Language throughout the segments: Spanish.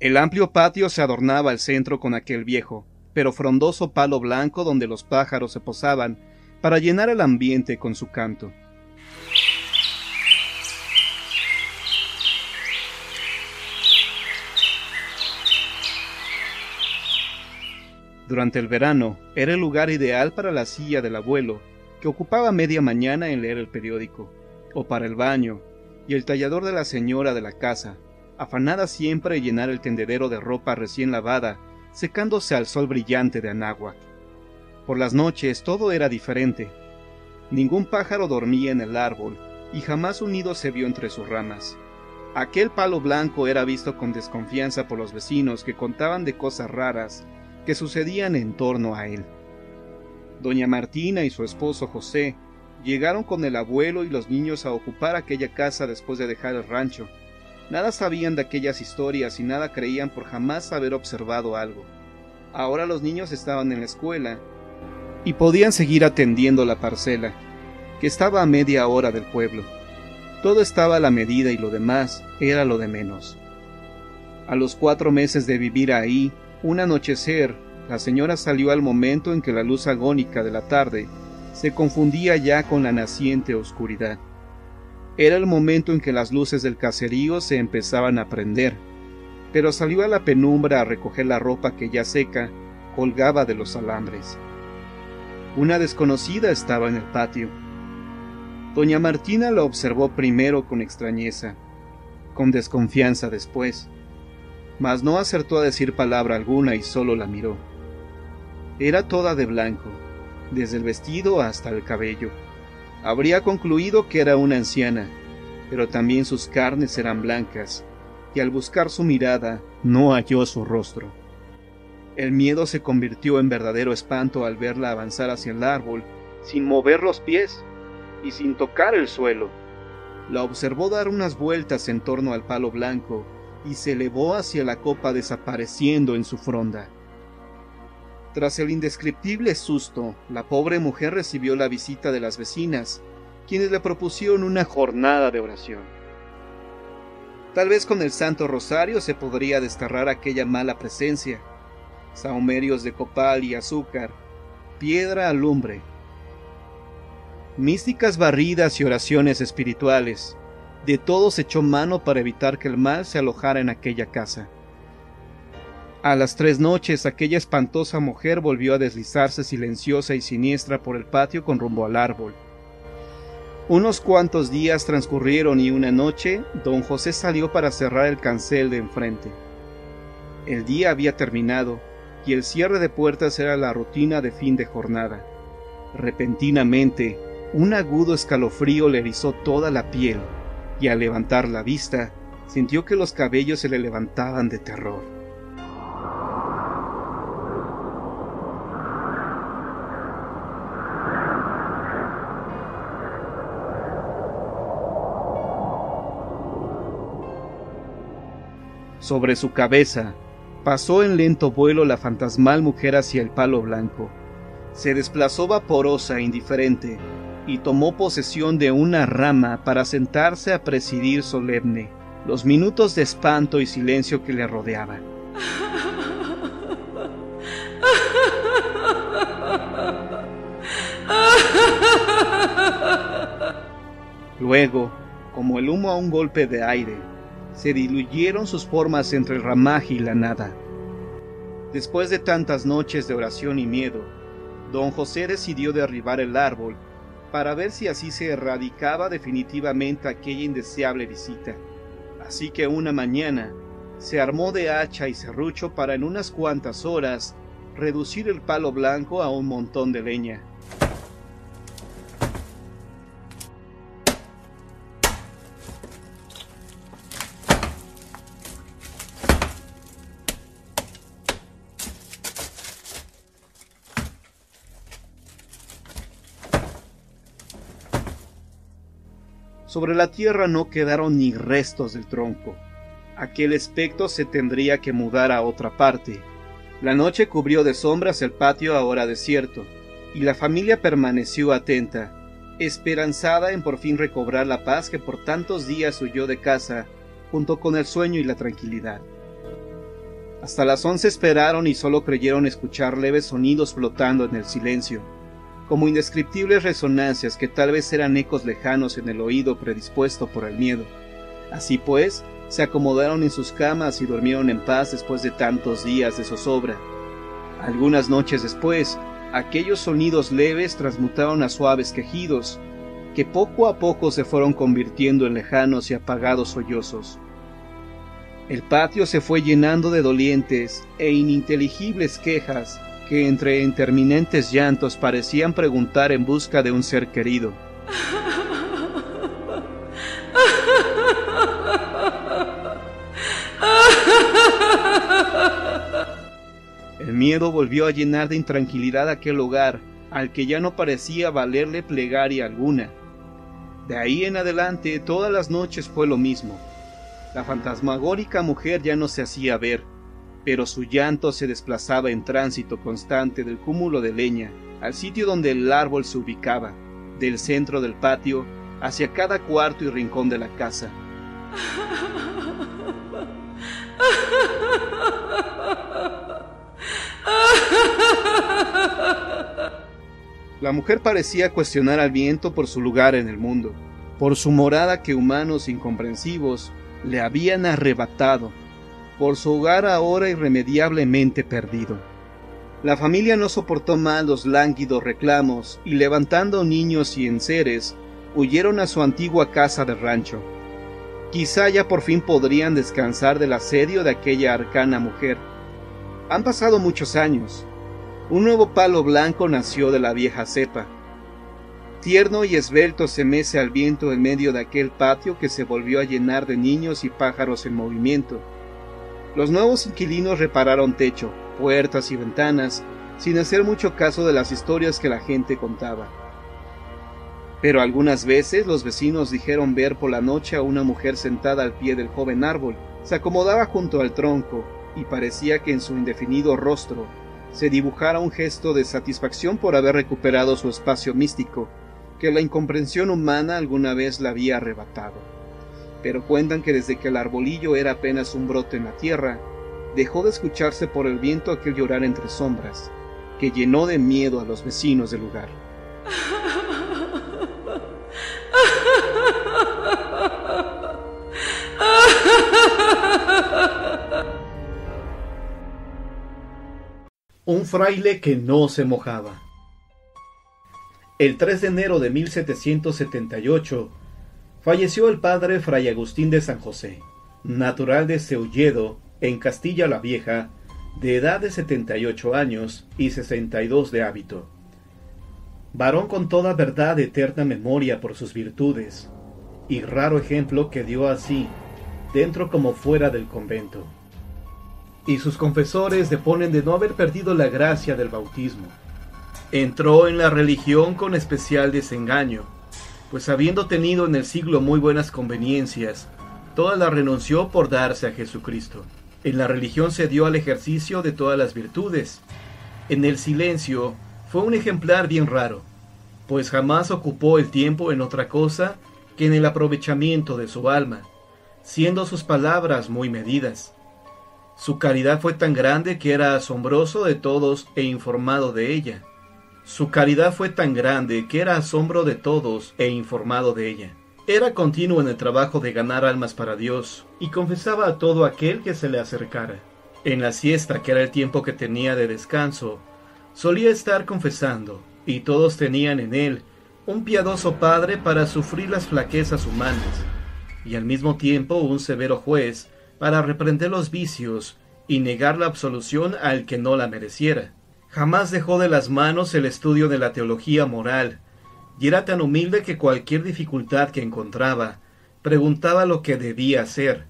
El amplio patio se adornaba al centro con aquel viejo, pero frondoso palo blanco donde los pájaros se posaban para llenar el ambiente con su canto. Durante el verano era el lugar ideal para la silla del abuelo, que ocupaba media mañana en leer el periódico, o para el baño, y el tallador de la señora de la casa, afanada siempre en llenar el tendedero de ropa recién lavada, secándose al sol brillante de Anáhuac. Por las noches todo era diferente. Ningún pájaro dormía en el árbol, y jamás un nido se vio entre sus ramas. Aquel palo blanco era visto con desconfianza por los vecinos que contaban de cosas raras que sucedían en torno a él. Doña Martina y su esposo José llegaron con el abuelo y los niños a ocupar aquella casa después de dejar el rancho. Nada sabían de aquellas historias y nada creían por jamás haber observado algo. Ahora los niños estaban en la escuela y podían seguir atendiendo la parcela, que estaba a media hora del pueblo. Todo estaba a la medida y lo demás era lo de menos. A los cuatro meses de vivir ahí, un anochecer, la señora salió al momento en que la luz agónica de la tarde se confundía ya con la naciente oscuridad. Era el momento en que las luces del caserío se empezaban a prender, pero salió a la penumbra a recoger la ropa que ya seca colgaba de los alambres. Una desconocida estaba en el patio. Doña Martina la observó primero con extrañeza, con desconfianza después mas no acertó a decir palabra alguna y solo la miró. Era toda de blanco, desde el vestido hasta el cabello. Habría concluido que era una anciana, pero también sus carnes eran blancas, y al buscar su mirada no halló su rostro. El miedo se convirtió en verdadero espanto al verla avanzar hacia el árbol, sin mover los pies y sin tocar el suelo. La observó dar unas vueltas en torno al palo blanco y se elevó hacia la copa desapareciendo en su fronda. Tras el indescriptible susto, la pobre mujer recibió la visita de las vecinas, quienes le propusieron una jornada de oración. Tal vez con el Santo Rosario se podría desterrar aquella mala presencia. Saumerios de copal y azúcar, piedra alumbre, místicas barridas y oraciones espirituales, de todo se echó mano para evitar que el mal se alojara en aquella casa. A las tres noches aquella espantosa mujer volvió a deslizarse silenciosa y siniestra por el patio con rumbo al árbol. Unos cuantos días transcurrieron y una noche don José salió para cerrar el cancel de enfrente. El día había terminado y el cierre de puertas era la rutina de fin de jornada. Repentinamente, un agudo escalofrío le erizó toda la piel y al levantar la vista sintió que los cabellos se le levantaban de terror. Sobre su cabeza pasó en lento vuelo la fantasmal mujer hacia el palo blanco. Se desplazó vaporosa e indiferente, y tomó posesión de una rama para sentarse a presidir solemne los minutos de espanto y silencio que le rodeaban. Luego, como el humo a un golpe de aire, se diluyeron sus formas entre el ramaje y la nada. Después de tantas noches de oración y miedo, don José decidió derribar el árbol para ver si así se erradicaba definitivamente aquella indeseable visita. Así que una mañana se armó de hacha y serrucho para en unas cuantas horas reducir el palo blanco a un montón de leña. Sobre la tierra no quedaron ni restos del tronco. Aquel espectro se tendría que mudar a otra parte. La noche cubrió de sombras el patio ahora desierto, y la familia permaneció atenta, esperanzada en por fin recobrar la paz que por tantos días huyó de casa, junto con el sueño y la tranquilidad. Hasta las once esperaron y solo creyeron escuchar leves sonidos flotando en el silencio, como indescriptibles resonancias que tal vez eran ecos lejanos en el oído predispuesto por el miedo. Así pues, se acomodaron en sus camas y durmieron en paz después de tantos días de zozobra. Algunas noches después, aquellos sonidos leves transmutaron a suaves quejidos, que poco a poco se fueron convirtiendo en lejanos y apagados sollozos. El patio se fue llenando de dolientes e ininteligibles quejas que entre interminentes llantos parecían preguntar en busca de un ser querido. El miedo volvió a llenar de intranquilidad aquel hogar, al que ya no parecía valerle plegaria alguna. De ahí en adelante todas las noches fue lo mismo. La fantasmagórica mujer ya no se hacía ver, pero su llanto se desplazaba en tránsito constante del cúmulo de leña al sitio donde el árbol se ubicaba, del centro del patio hacia cada cuarto y rincón de la casa. La mujer parecía cuestionar al viento por su lugar en el mundo, por su morada que humanos incomprensivos le habían arrebatado, por su hogar ahora irremediablemente perdido. La familia no soportó más los lánguidos reclamos y levantando niños y enseres, huyeron a su antigua casa de rancho. Quizá ya por fin podrían descansar del asedio de aquella arcana mujer. Han pasado muchos años, un nuevo palo blanco nació de la vieja cepa. Tierno y esbelto se mece al viento en medio de aquel patio que se volvió a llenar de niños y pájaros en movimiento. Los nuevos inquilinos repararon techo, puertas y ventanas, sin hacer mucho caso de las historias que la gente contaba. Pero algunas veces los vecinos dijeron ver por la noche a una mujer sentada al pie del joven árbol. Se acomodaba junto al tronco y parecía que en su indefinido rostro se dibujara un gesto de satisfacción por haber recuperado su espacio místico, que la incomprensión humana alguna vez la había arrebatado. Pero cuentan que desde que el arbolillo era apenas un brote en la tierra, dejó de escucharse por el viento aquel llorar entre sombras, que llenó de miedo a los vecinos del lugar. Un fraile que no se mojaba. El 3 de enero de 1778 falleció el padre Fray Agustín de San José, natural de Seulledo, en Castilla la Vieja, de edad de 78 años y 62 de hábito. Varón con toda verdad eterna memoria por sus virtudes, y raro ejemplo que dio así, dentro como fuera del convento y sus confesores deponen de no haber perdido la gracia del bautismo. Entró en la religión con especial desengaño, pues habiendo tenido en el siglo muy buenas conveniencias, toda la renunció por darse a Jesucristo. En la religión se dio al ejercicio de todas las virtudes. En el silencio fue un ejemplar bien raro, pues jamás ocupó el tiempo en otra cosa que en el aprovechamiento de su alma, siendo sus palabras muy medidas. Su caridad fue tan grande que era asombroso de todos e informado de ella. Su caridad fue tan grande que era asombro de todos e informado de ella. Era continuo en el trabajo de ganar almas para Dios y confesaba a todo aquel que se le acercara. En la siesta, que era el tiempo que tenía de descanso, solía estar confesando, y todos tenían en él un piadoso padre para sufrir las flaquezas humanas, y al mismo tiempo un severo juez para reprender los vicios y negar la absolución al que no la mereciera. Jamás dejó de las manos el estudio de la teología moral, y era tan humilde que cualquier dificultad que encontraba, preguntaba lo que debía hacer,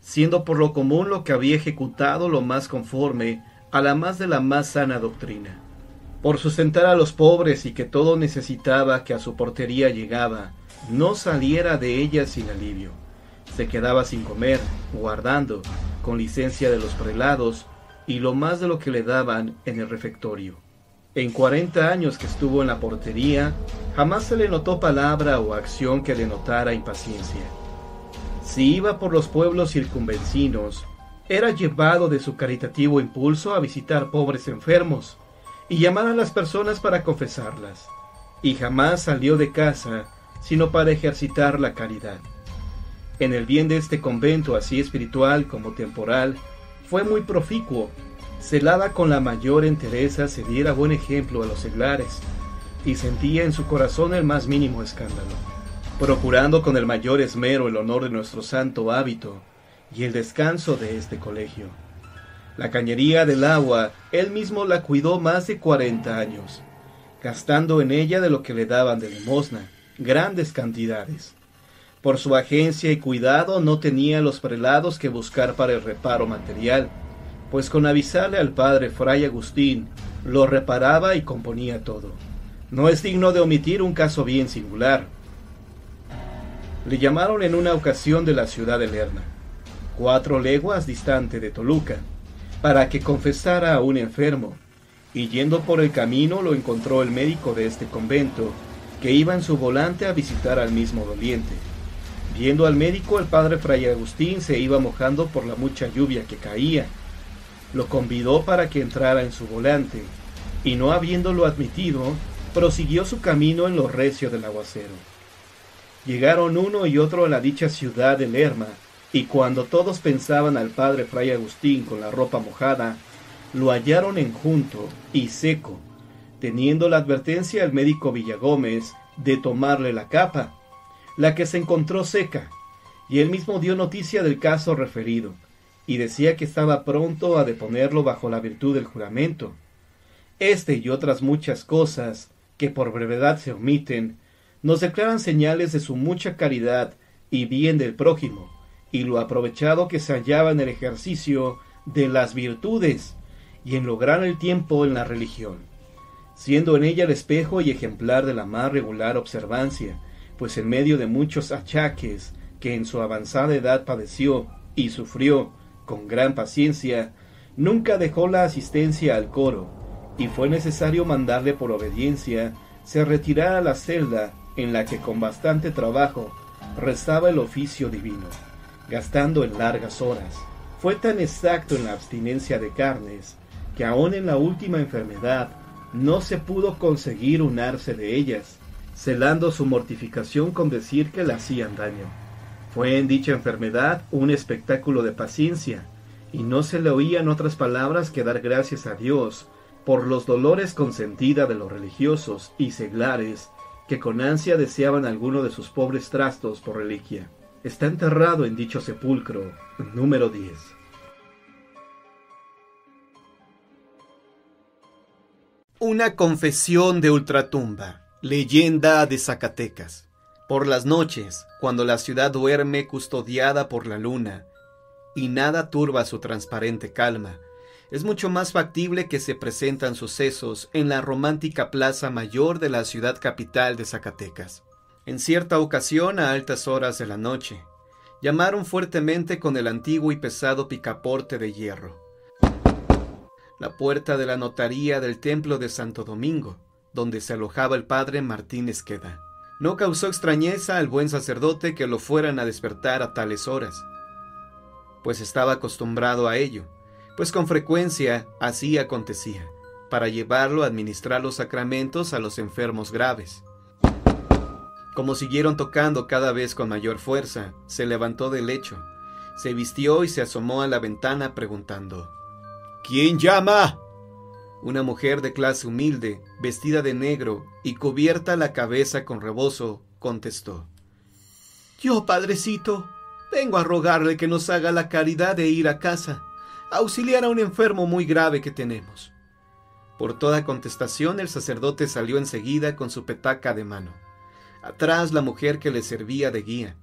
siendo por lo común lo que había ejecutado lo más conforme a la más de la más sana doctrina. Por sustentar a los pobres y que todo necesitaba que a su portería llegaba, no saliera de ella sin alivio se quedaba sin comer, guardando, con licencia de los prelados, y lo más de lo que le daban en el refectorio. En cuarenta años que estuvo en la portería, jamás se le notó palabra o acción que denotara impaciencia. Si iba por los pueblos circunvencinos, era llevado de su caritativo impulso a visitar pobres enfermos y llamar a las personas para confesarlas, y jamás salió de casa sino para ejercitar la caridad. En el bien de este convento, así espiritual como temporal, fue muy proficuo, celaba con la mayor entereza se diera buen ejemplo a los seglares, y sentía en su corazón el más mínimo escándalo, procurando con el mayor esmero el honor de nuestro santo hábito y el descanso de este colegio. La cañería del agua, él mismo la cuidó más de cuarenta años, gastando en ella de lo que le daban de limosna, grandes cantidades. Por su agencia y cuidado no tenía los prelados que buscar para el reparo material, pues con avisarle al padre Fray Agustín, lo reparaba y componía todo. No es digno de omitir un caso bien singular. Le llamaron en una ocasión de la ciudad de Lerna, cuatro leguas distante de Toluca, para que confesara a un enfermo, y yendo por el camino lo encontró el médico de este convento, que iba en su volante a visitar al mismo doliente. Viendo al médico, el padre Fray Agustín se iba mojando por la mucha lluvia que caía. Lo convidó para que entrara en su volante, y no habiéndolo admitido, prosiguió su camino en lo recio del aguacero. Llegaron uno y otro a la dicha ciudad de Lerma, y cuando todos pensaban al padre Fray Agustín con la ropa mojada, lo hallaron enjunto y seco, teniendo la advertencia el médico Villagómez de tomarle la capa, la que se encontró seca, y él mismo dio noticia del caso referido, y decía que estaba pronto a deponerlo bajo la virtud del juramento. Este y otras muchas cosas, que por brevedad se omiten, nos declaran señales de su mucha caridad y bien del prójimo, y lo aprovechado que se hallaba en el ejercicio de las virtudes y en lograr el tiempo en la religión siendo en ella el espejo y ejemplar de la más regular observancia, pues en medio de muchos achaques que en su avanzada edad padeció y sufrió con gran paciencia, nunca dejó la asistencia al coro, y fue necesario mandarle por obediencia se retirara a la celda en la que con bastante trabajo rezaba el oficio divino, gastando en largas horas. Fue tan exacto en la abstinencia de carnes, que aun en la última enfermedad no se pudo conseguir unarse de ellas, celando su mortificación con decir que le hacían daño. Fue en dicha enfermedad un espectáculo de paciencia, y no se le oían otras palabras que dar gracias a Dios por los dolores consentida de los religiosos y seglares que con ansia deseaban alguno de sus pobres trastos por reliquia. Está enterrado en dicho sepulcro número 10. Una confesión de ultratumba. Leyenda de Zacatecas. Por las noches, cuando la ciudad duerme custodiada por la luna, y nada turba su transparente calma, es mucho más factible que se presentan sucesos en la romántica plaza mayor de la ciudad capital de Zacatecas. En cierta ocasión, a altas horas de la noche, llamaron fuertemente con el antiguo y pesado picaporte de hierro la puerta de la notaría del templo de Santo Domingo, donde se alojaba el padre Martín Esqueda. No causó extrañeza al buen sacerdote que lo fueran a despertar a tales horas, pues estaba acostumbrado a ello, pues con frecuencia así acontecía, para llevarlo a administrar los sacramentos a los enfermos graves. Como siguieron tocando cada vez con mayor fuerza, se levantó del lecho, se vistió y se asomó a la ventana preguntando ¿Quién llama? Una mujer de clase humilde, vestida de negro y cubierta la cabeza con rebozo, contestó. Yo, padrecito, vengo a rogarle que nos haga la caridad de ir a casa, a auxiliar a un enfermo muy grave que tenemos. Por toda contestación el sacerdote salió enseguida con su petaca de mano. Atrás la mujer que le servía de guía.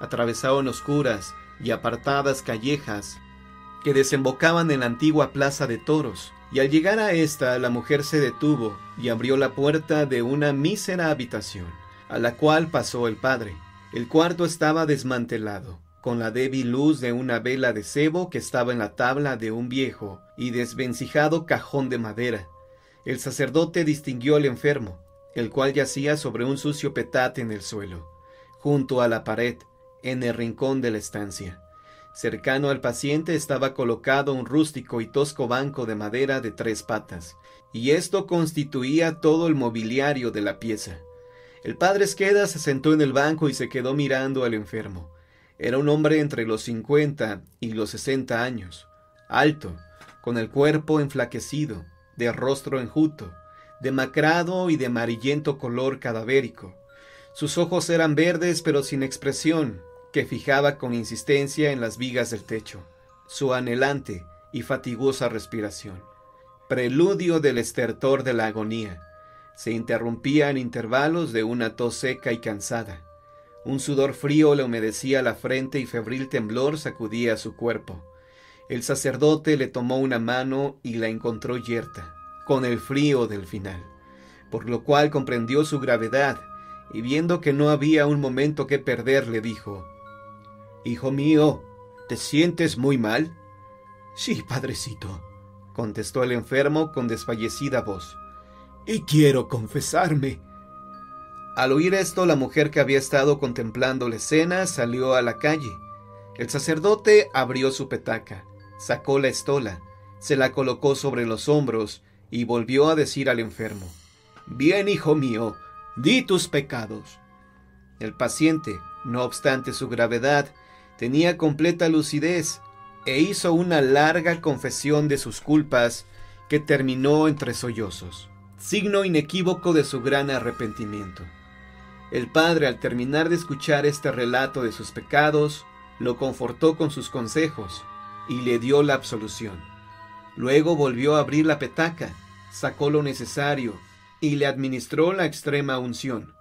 Atravesaron oscuras y apartadas callejas que desembocaban en la antigua plaza de toros, y al llegar a esta la mujer se detuvo y abrió la puerta de una mísera habitación, a la cual pasó el padre. El cuarto estaba desmantelado, con la débil luz de una vela de cebo que estaba en la tabla de un viejo y desvencijado cajón de madera. El sacerdote distinguió al enfermo, el cual yacía sobre un sucio petate en el suelo, junto a la pared, en el rincón de la estancia Cercano al paciente estaba colocado un rústico y tosco banco de madera de tres patas, y esto constituía todo el mobiliario de la pieza. El padre Esqueda se sentó en el banco y se quedó mirando al enfermo. Era un hombre entre los cincuenta y los sesenta años, alto, con el cuerpo enflaquecido, de rostro enjuto, demacrado y de amarillento color cadavérico. Sus ojos eran verdes pero sin expresión, que fijaba con insistencia en las vigas del techo, su anhelante y fatigosa respiración. Preludio del estertor de la agonía. Se interrumpía en intervalos de una tos seca y cansada. Un sudor frío le humedecía la frente y febril temblor sacudía su cuerpo. El sacerdote le tomó una mano y la encontró yerta, con el frío del final, por lo cual comprendió su gravedad, y viendo que no había un momento que perder, le dijo, Hijo mío, ¿te sientes muy mal? Sí, padrecito, contestó el enfermo con desfallecida voz. Y quiero confesarme al oír esto, la mujer que había estado contemplando la escena salió a la calle. El sacerdote abrió su petaca, sacó la estola, se la colocó sobre los hombros y volvió a decir al enfermo, Bien, hijo mío, di tus pecados. El paciente, no obstante su gravedad, tenía completa lucidez e hizo una larga confesión de sus culpas que terminó entre sollozos, signo inequívoco de su gran arrepentimiento. El padre, al terminar de escuchar este relato de sus pecados, lo confortó con sus consejos y le dio la absolución. Luego volvió a abrir la petaca, sacó lo necesario y le administró la extrema unción.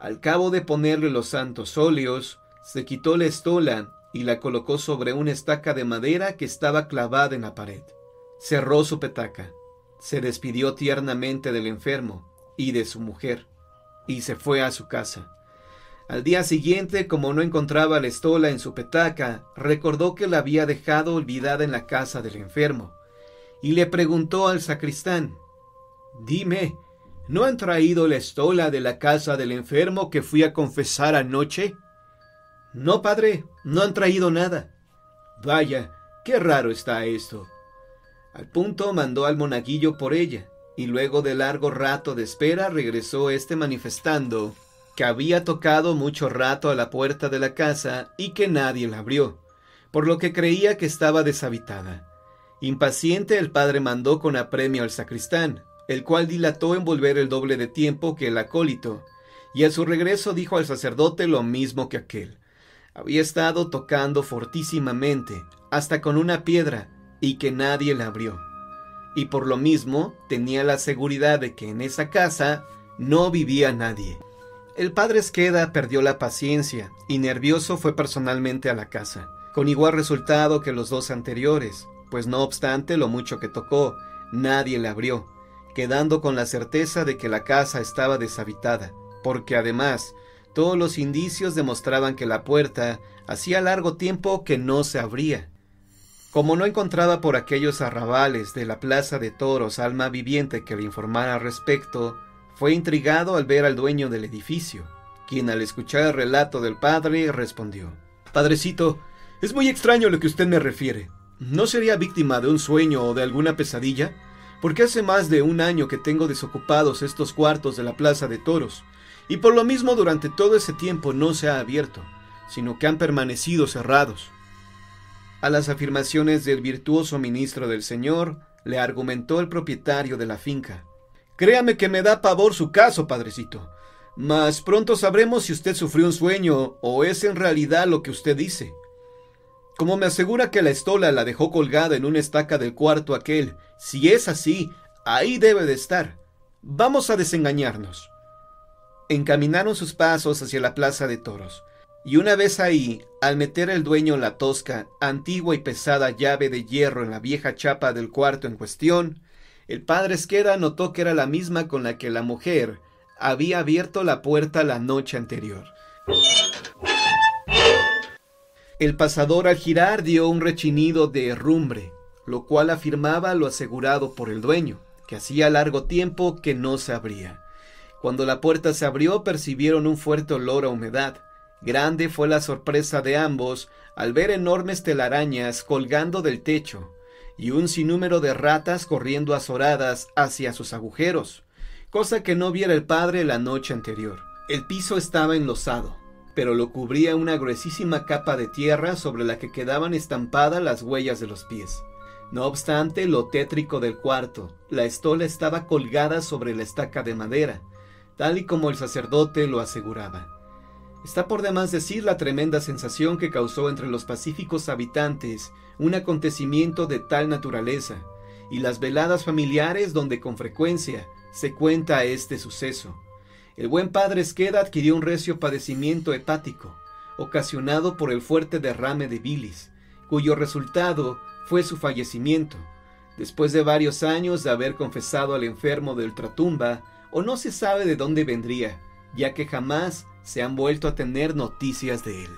Al cabo de ponerle los santos óleos, se quitó la estola y la colocó sobre una estaca de madera que estaba clavada en la pared. Cerró su petaca, se despidió tiernamente del enfermo y de su mujer y se fue a su casa. Al día siguiente, como no encontraba la estola en su petaca, recordó que la había dejado olvidada en la casa del enfermo, y le preguntó al sacristán, Dime, ¿no han traído la estola de la casa del enfermo que fui a confesar anoche? No, padre, no han traído nada. Vaya, qué raro está esto. Al punto mandó al monaguillo por ella, y luego de largo rato de espera regresó este manifestando que había tocado mucho rato a la puerta de la casa y que nadie la abrió, por lo que creía que estaba deshabitada. Impaciente el padre mandó con apremio al sacristán, el cual dilató en volver el doble de tiempo que el acólito, y a su regreso dijo al sacerdote lo mismo que aquel. Había estado tocando fortísimamente, hasta con una piedra, y que nadie la abrió y por lo mismo tenía la seguridad de que en esa casa no vivía nadie. El padre Esqueda perdió la paciencia y nervioso fue personalmente a la casa, con igual resultado que los dos anteriores, pues no obstante lo mucho que tocó, nadie le abrió, quedando con la certeza de que la casa estaba deshabitada, porque además todos los indicios demostraban que la puerta hacía largo tiempo que no se abría, como no encontraba por aquellos arrabales de la plaza de toros alma viviente que le informara al respecto, fue intrigado al ver al dueño del edificio, quien al escuchar el relato del padre respondió Padrecito, es muy extraño lo que usted me refiere. ¿No sería víctima de un sueño o de alguna pesadilla? Porque hace más de un año que tengo desocupados estos cuartos de la plaza de toros, y por lo mismo durante todo ese tiempo no se ha abierto, sino que han permanecido cerrados. A las afirmaciones del virtuoso ministro del Señor, le argumentó el propietario de la finca. Créame que me da pavor su caso, padrecito. Mas pronto sabremos si usted sufrió un sueño o es en realidad lo que usted dice. Como me asegura que la estola la dejó colgada en una estaca del cuarto aquel, si es así, ahí debe de estar. Vamos a desengañarnos. Encaminaron sus pasos hacia la plaza de toros. Y una vez ahí, al meter el dueño la tosca, antigua y pesada llave de hierro en la vieja chapa del cuarto en cuestión, el padre Esqueda notó que era la misma con la que la mujer había abierto la puerta la noche anterior. El pasador al girar dio un rechinido de herrumbre, lo cual afirmaba lo asegurado por el dueño, que hacía largo tiempo que no se abría. Cuando la puerta se abrió percibieron un fuerte olor a humedad, Grande fue la sorpresa de ambos al ver enormes telarañas colgando del techo y un sinnúmero de ratas corriendo azoradas hacia sus agujeros, cosa que no viera el padre la noche anterior. El piso estaba enlosado, pero lo cubría una gruesísima capa de tierra sobre la que quedaban estampadas las huellas de los pies. No obstante, lo tétrico del cuarto, la estola estaba colgada sobre la estaca de madera, tal y como el sacerdote lo aseguraba. Está por demás decir la tremenda sensación que causó entre los pacíficos habitantes un acontecimiento de tal naturaleza, y las veladas familiares donde con frecuencia se cuenta este suceso. El buen padre Esqueda adquirió un recio padecimiento hepático, ocasionado por el fuerte derrame de bilis, cuyo resultado fue su fallecimiento, después de varios años de haber confesado al enfermo de ultratumba, o no se sabe de dónde vendría, ya que jamás se han vuelto a tener noticias de él.